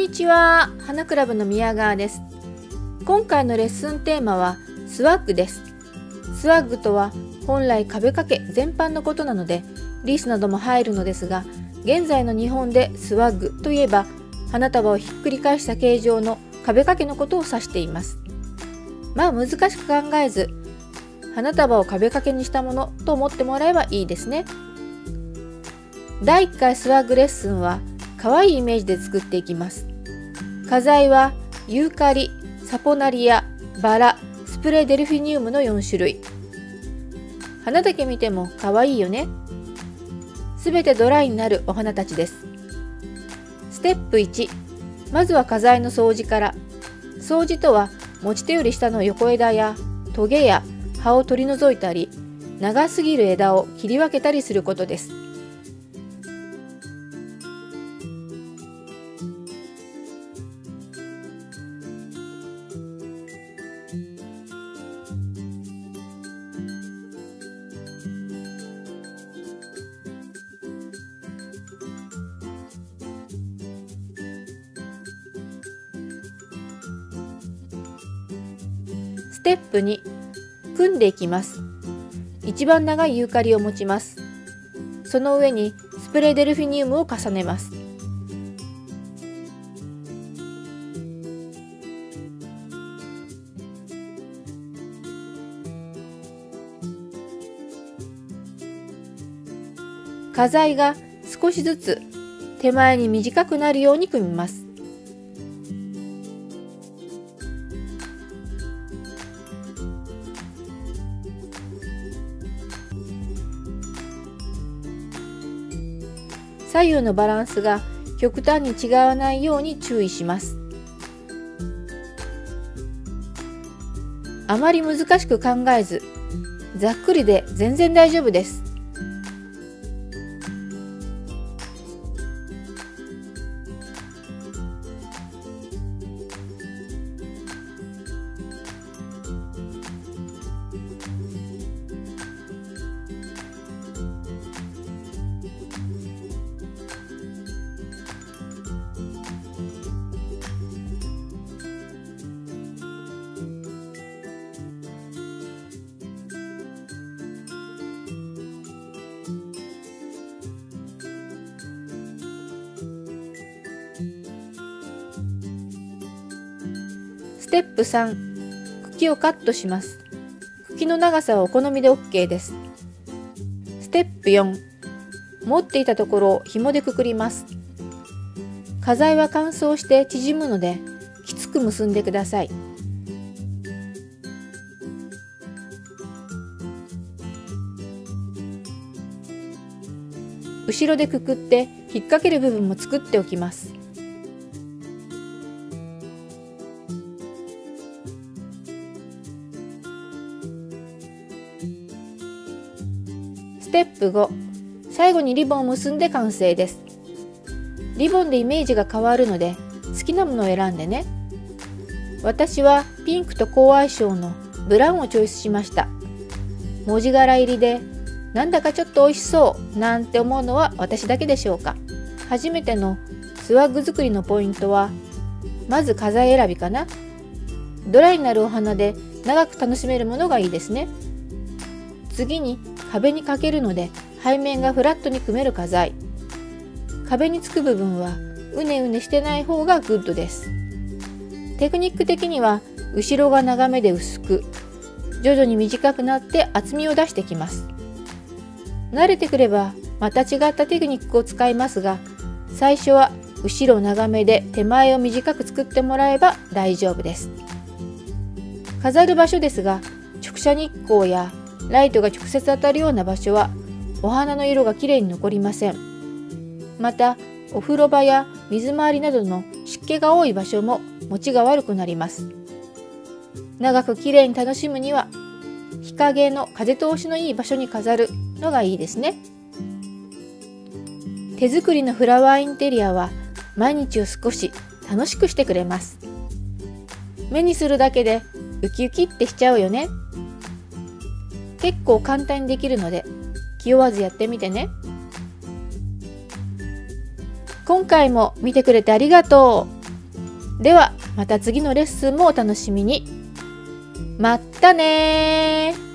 にちは。花クラブの宮川です。今回のレッスンテーマはスワッグです。スワッグとは本来壁掛け全般のことなのでリースなども入るのですが現在の日本でスワッグといえば花束をひっくり返した形状の壁掛けのことを指しています。まあ難しく考えず花束を壁掛けにしたものと思ってもらえばいいですね。第1回スワッグレッスンは可愛いイメージで作っていきます。花材はユーカリ、サポナリア、バラ、スプレーデルフィニウムの4種類。花だけ見ても可愛いよね。すべてドライになるお花たちです。ステップ1まずは花材の掃除から。掃除とは持ち手より下の横枝やトゲや葉を取り除いたり長すぎる枝を切り分けたりすることです。テップ2組んでいきます。一番長いユーカリを持ちます。その上にスプレーデルフィニウムを重ねます。花材が少しずつ手前に短くなるように組みます。左右のバランスが極端に違わないように注意します。あまり難しく考えずざっくりで全然大丈夫です。ステップ3茎をカットします。茎の長さはお好みで OK です。ステップ4持っていたところを紐でくくります。花材は乾燥して縮むのできつく結んでください。後ろでくくって引っ掛ける部分も作っておきます。ステップ5最後にリボンを結んで完成です。リボンでイメージが変わるので好きなものを選んでね。私はピンクと高相性のブラウンをチョイスしました。文字柄入りでなんだかちょっと美味しそうなんて思うのは私だけでしょうか。初めてのスワッグ作りのポイントはまず花材選びかな。ドライになるお花で長く楽しめるものがいいですね。次に壁にかけるので背面がフラットに組める花材。壁につく部分はうねうねしてない方がグッドです。テクニック的には後ろが長めで薄く徐々に短くなって厚みを出してきます。慣れてくればまた違ったテクニックを使いますが最初は後ろ長めで手前を短く作ってもらえば大丈夫です。飾る場所ですが直射日光やライトが直接当たるような場所はお花の色がきれいに残りません。またお風呂場や水回りなどの湿気が多い場所も持ちが悪くなります。長くきれいに楽しむには日陰の風通しのいい場所に飾るのがいいですね。手作りのフラワーインテリアは毎日を少し楽しくしてくれます。目にするだけでウキウキってしちゃうよね。結構簡単にできるので気負わずやってみてね。今回も見てくれてありがとう。ではまた次のレッスンもお楽しみに。まったね